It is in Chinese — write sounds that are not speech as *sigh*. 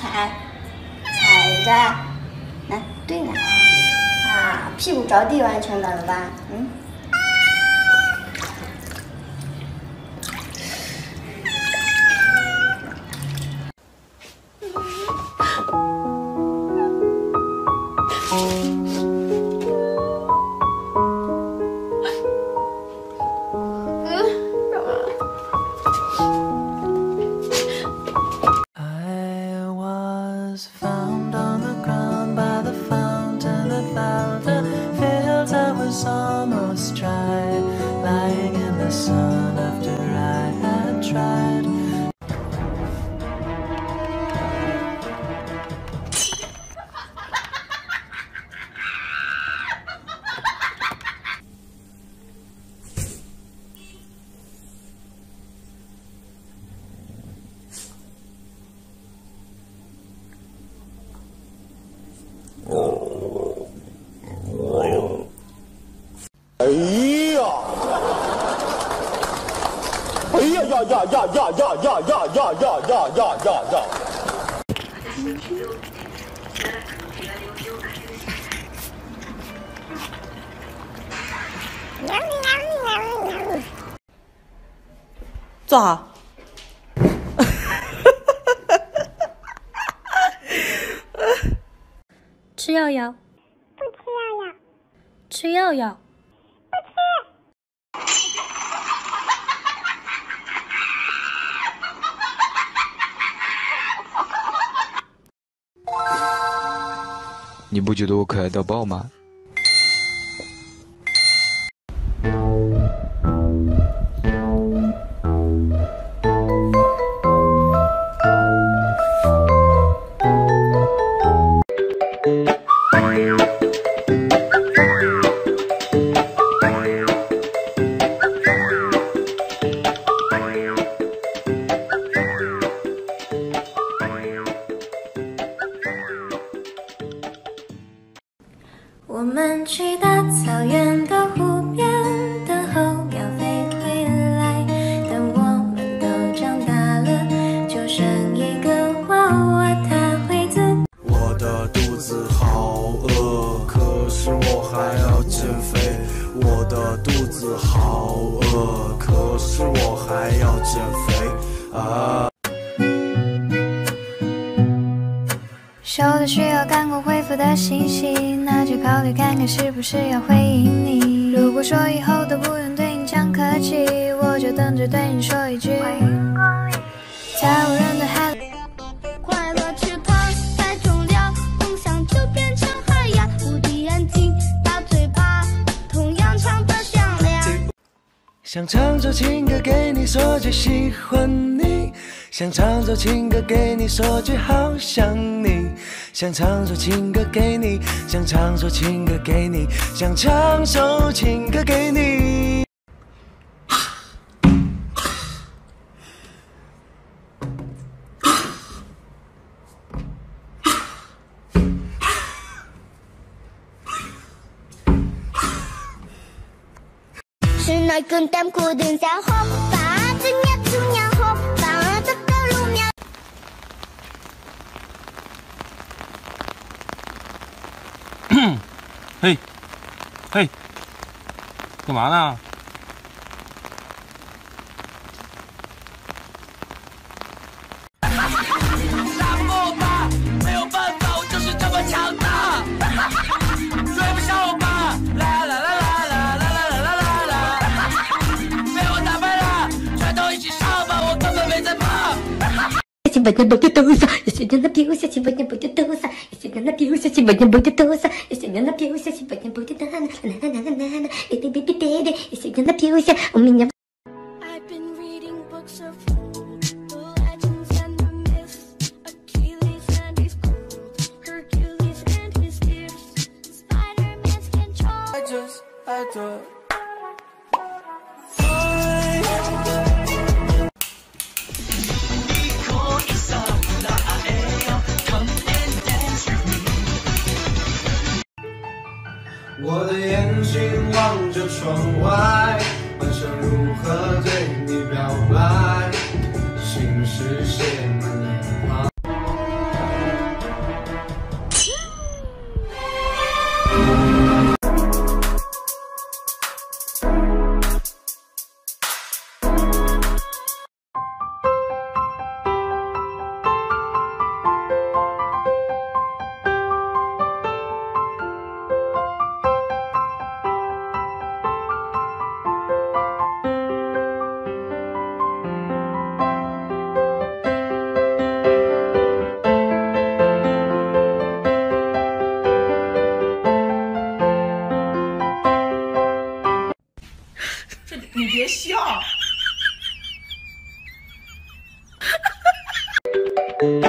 踩，踩着，来，对了，啊，屁股着地完全的了吧？嗯。呀呀呀呀呀呀呀呀呀呀呀呀！坐好。*laughs* 吃药药。不吃药药。吃药药。你不觉得我可爱到爆吗？我们去大草原的湖边等候鸟飞回来，等我们都长大了，就生一个娃娃，他会自。我的肚子好饿，可是我还要减肥。我的肚子好饿，可是我还要减肥啊。收到需要赶快回复的信息，那就考虑看看是不是要回应你。如果说以后都不用对你讲客气，我就等着对你说一句。在无人的海。快乐池塘太重了，梦想就变成海洋。无敌眼睛，大嘴巴，同样唱得响亮。想唱首情歌给你，说句喜欢你。想唱首情歌给你，说句好想你。想唱首情歌给你，想唱首情歌给你，想唱首情歌给你。是那根单裤蹲下后，把子捏干嘛呢？哈哈哈哈哈！没有办法，我就是这么强大！哈哈哈哈哈！追不上我吧！啦啦啦啦啦啦啦啦啦啦！哈哈哈哈哈！被我打败了，全都一起上吧！我根本没在怕！哈哈哈哈哈！我我的眼睛望着窗外。如何 y'all. *laughs*